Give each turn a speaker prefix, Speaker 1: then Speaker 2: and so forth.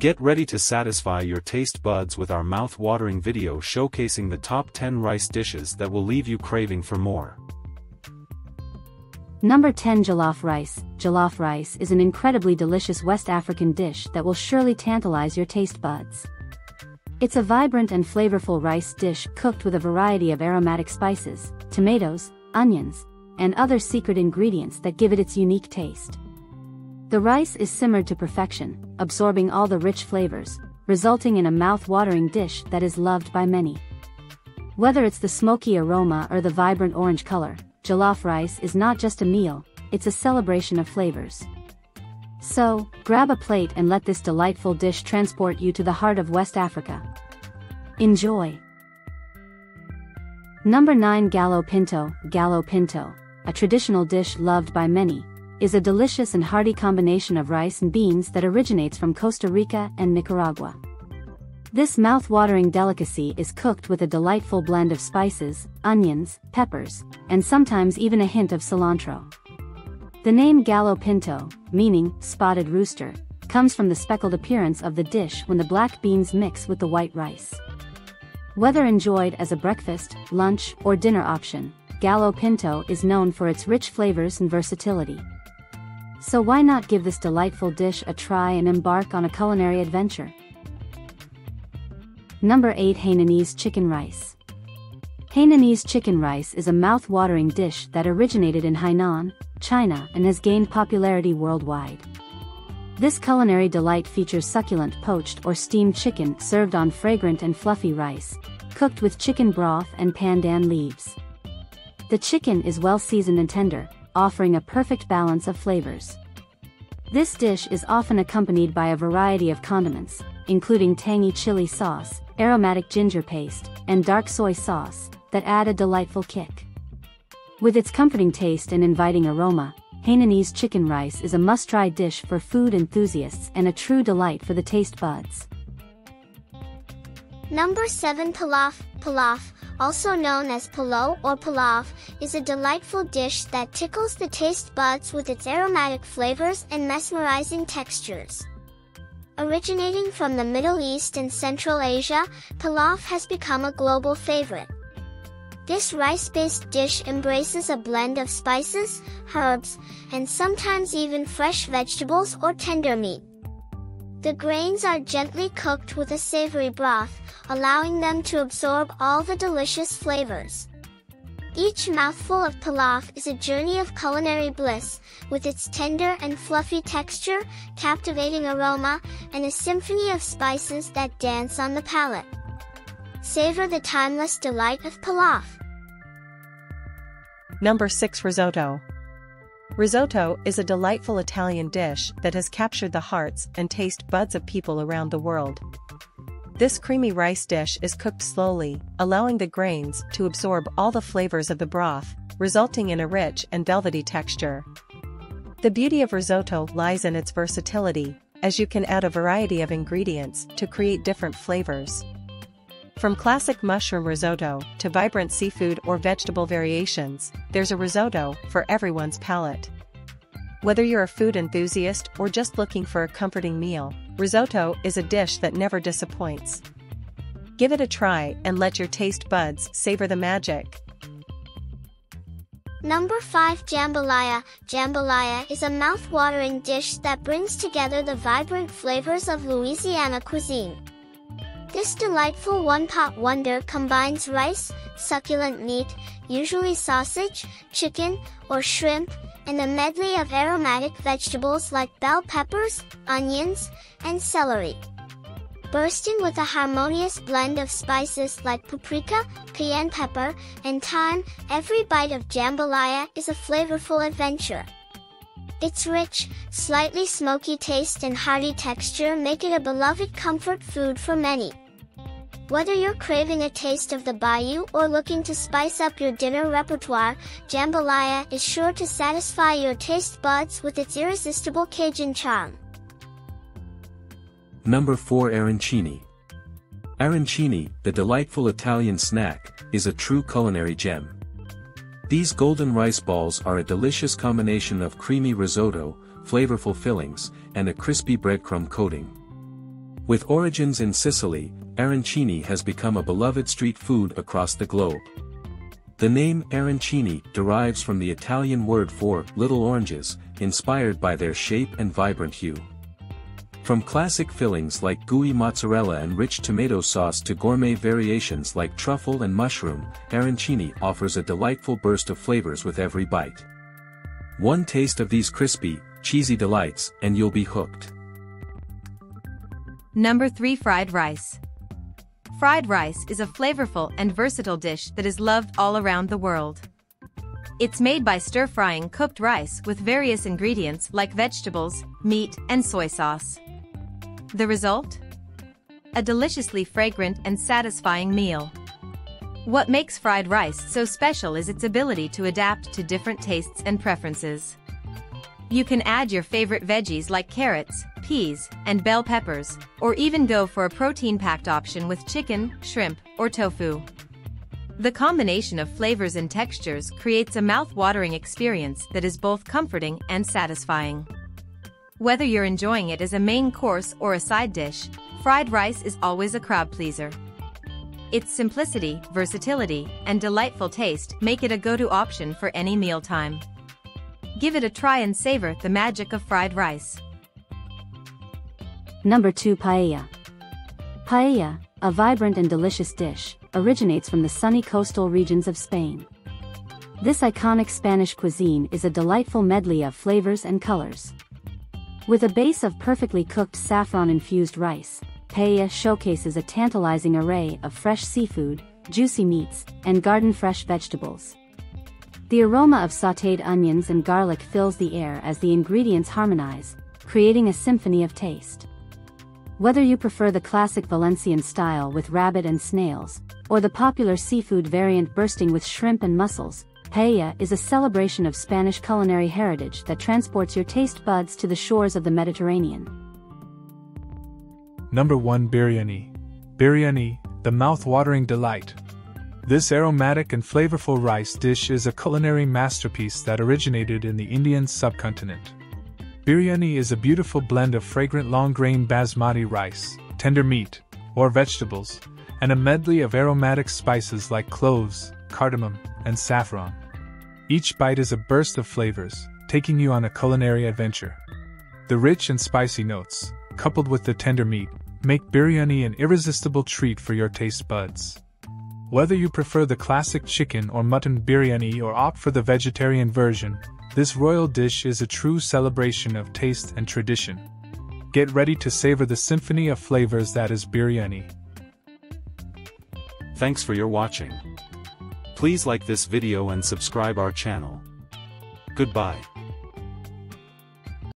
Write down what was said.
Speaker 1: Get ready to satisfy your taste buds with our mouth-watering video showcasing the top 10 rice dishes that will leave you craving for more.
Speaker 2: Number 10 Jollof Rice Jollof rice is an incredibly delicious West African dish that will surely tantalize your taste buds. It's a vibrant and flavorful rice dish cooked with a variety of aromatic spices, tomatoes, onions, and other secret ingredients that give it its unique taste. The rice is simmered to perfection, absorbing all the rich flavors, resulting in a mouth-watering dish that is loved by many. Whether it's the smoky aroma or the vibrant orange color, jollof rice is not just a meal, it's a celebration of flavors. So, grab a plate and let this delightful dish transport you to the heart of West Africa. Enjoy! Number 9 Gallo Pinto Gallo Pinto, a traditional dish loved by many, is a delicious and hearty combination of rice and beans that originates from Costa Rica and Nicaragua. This mouth-watering delicacy is cooked with a delightful blend of spices, onions, peppers, and sometimes even a hint of cilantro. The name Gallo Pinto, meaning spotted rooster, comes from the speckled appearance of the dish when the black beans mix with the white rice. Whether enjoyed as a breakfast, lunch, or dinner option, Gallo Pinto is known for its rich flavors and versatility. So why not give this delightful dish a try and embark on a culinary adventure? Number 8 Hainanese Chicken Rice Hainanese chicken rice is a mouth-watering dish that originated in Hainan, China and has gained popularity worldwide. This culinary delight features succulent poached or steamed chicken served on fragrant and fluffy rice, cooked with chicken broth and pandan leaves. The chicken is well seasoned and tender, offering a perfect balance of flavors. This dish is often accompanied by a variety of condiments, including tangy chili sauce, aromatic ginger paste, and dark soy sauce, that add a delightful kick. With its comforting taste and inviting aroma, Hainanese chicken rice is a must-try dish for food enthusiasts and a true delight for the taste buds.
Speaker 3: Number 7 Pilaf Pilaf, also known as palo or pilaf, is a delightful dish that tickles the taste buds with its aromatic flavors and mesmerizing textures. Originating from the Middle East and Central Asia, pilaf has become a global favorite. This rice-based dish embraces a blend of spices, herbs, and sometimes even fresh vegetables or tender meat. The grains are gently cooked with a savory broth, allowing them to absorb all the delicious flavors. Each mouthful of pilaf is a journey of culinary bliss, with its tender and fluffy texture, captivating aroma, and a symphony of spices that dance on the palate. Savor the timeless delight of pilaf.
Speaker 4: Number 6 Risotto Risotto is a delightful Italian dish that has captured the hearts and taste buds of people around the world. This creamy rice dish is cooked slowly, allowing the grains to absorb all the flavors of the broth, resulting in a rich and velvety texture. The beauty of risotto lies in its versatility, as you can add a variety of ingredients to create different flavors. From classic mushroom risotto to vibrant seafood or vegetable variations, there's a risotto for everyone's palate. Whether you're a food enthusiast or just looking for a comforting meal, risotto is a dish that never disappoints. Give it a try and let your taste buds savor the magic.
Speaker 3: Number 5 Jambalaya Jambalaya is a mouth-watering dish that brings together the vibrant flavors of Louisiana cuisine. This delightful one-pot wonder combines rice, succulent meat, usually sausage, chicken, or shrimp, and a medley of aromatic vegetables like bell peppers, onions, and celery. Bursting with a harmonious blend of spices like paprika, cayenne pepper, and thyme, every bite of jambalaya is a flavorful adventure. Its rich, slightly smoky taste and hearty texture make it a beloved comfort food for many. Whether you're craving a taste of the bayou or looking to spice up your dinner repertoire, jambalaya is sure to satisfy your taste buds with its irresistible Cajun charm.
Speaker 1: Number 4 Arancini Arancini, the delightful Italian snack, is a true culinary gem. These golden rice balls are a delicious combination of creamy risotto, flavorful fillings, and a crispy breadcrumb coating. With origins in Sicily, arancini has become a beloved street food across the globe. The name arancini derives from the Italian word for little oranges, inspired by their shape and vibrant hue. From classic fillings like gooey mozzarella and rich tomato sauce to gourmet variations like truffle and mushroom, arancini offers a delightful burst of flavors with every bite. One taste of these crispy, cheesy delights and you'll be hooked.
Speaker 5: Number 3 Fried Rice Fried rice is a flavorful and versatile dish that is loved all around the world. It's made by stir-frying cooked rice with various ingredients like vegetables, meat, and soy sauce. The result? A deliciously fragrant and satisfying meal. What makes fried rice so special is its ability to adapt to different tastes and preferences. You can add your favorite veggies like carrots, peas, and bell peppers, or even go for a protein-packed option with chicken, shrimp, or tofu. The combination of flavors and textures creates a mouth-watering experience that is both comforting and satisfying. Whether you're enjoying it as a main course or a side dish, fried rice is always a crowd pleaser. Its simplicity, versatility, and delightful taste make it a go-to option for any mealtime. Give it a try and savor the magic of fried rice.
Speaker 2: Number 2 Paella. Paella, a vibrant and delicious dish, originates from the sunny coastal regions of Spain. This iconic Spanish cuisine is a delightful medley of flavors and colors. With a base of perfectly cooked saffron-infused rice, paella showcases a tantalizing array of fresh seafood, juicy meats, and garden-fresh vegetables. The aroma of sautéed onions and garlic fills the air as the ingredients harmonize, creating a symphony of taste. Whether you prefer the classic Valencian style with rabbit and snails, or the popular seafood variant bursting with shrimp and mussels, paella is a celebration of Spanish culinary heritage that transports your taste buds to the shores of the Mediterranean.
Speaker 6: Number 1 Biryani. Biryani, the mouth-watering delight. This aromatic and flavorful rice dish is a culinary masterpiece that originated in the Indian subcontinent. Biryani is a beautiful blend of fragrant long grain basmati rice, tender meat, or vegetables, and a medley of aromatic spices like cloves, cardamom, and saffron. Each bite is a burst of flavors, taking you on a culinary adventure. The rich and spicy notes, coupled with the tender meat, make biryani an irresistible treat for your taste buds. Whether you prefer the classic chicken or mutton biryani or opt for the vegetarian version, this royal dish is a true celebration of taste and tradition. Get ready to savor the symphony of flavors that is biryani.
Speaker 1: Thanks for your watching. Please like this video and subscribe our channel. Goodbye.